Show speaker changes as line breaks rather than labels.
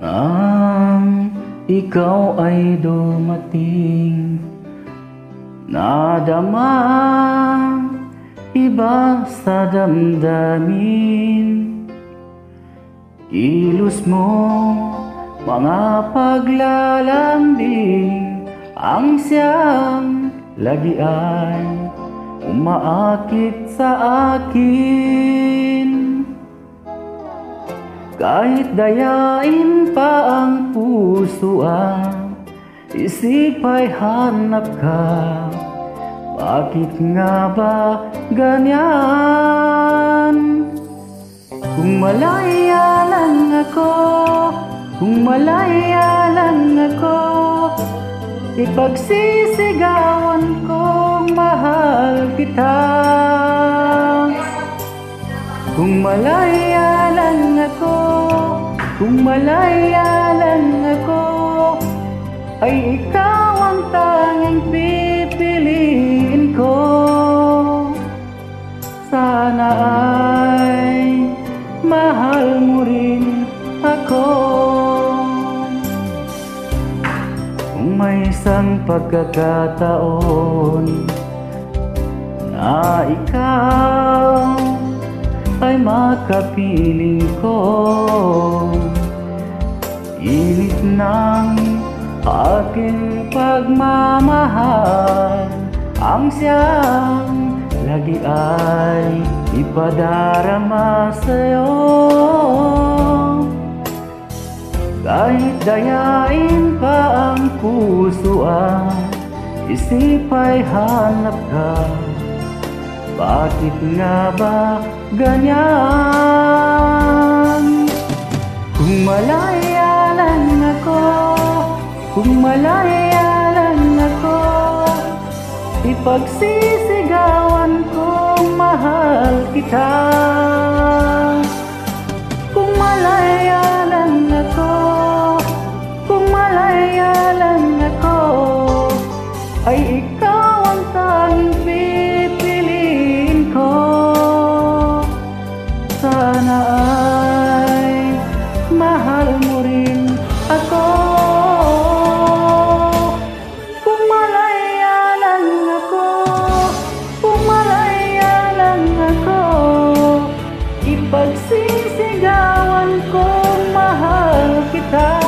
Nang ikaw ay dumating. Nadama iba sa damdamin. Kilos mo mga paglalambing. Ang siyang lagi ay umaakit sa akin kahit dayain pa ang puso ang isip ay hanap ka Bakit nga ba ganyan? Kung malaya lang ako, kung malaya lang ako Ipagsisigawan kong mahal kita kung malaya lang ako, kung malaya lang ako, ay ikaw ang tanging pipiliin ko. Sana ay mahal mo rin ako. Kung may isang pagkakataon na ikaw ay makapiling ko aking pagmamahal Ang siyang lagi ay ipadarama sa'yo Kahit dayain pa ang puso ang isip ay hanap ka bakit nga ba ganyan? Kung malaya lang ako, ipagsisigawan kong mahal kita. Kung malaya lang ako, kung malaya lang ako, ay ikaw ipagsisigawan kong mahal kita.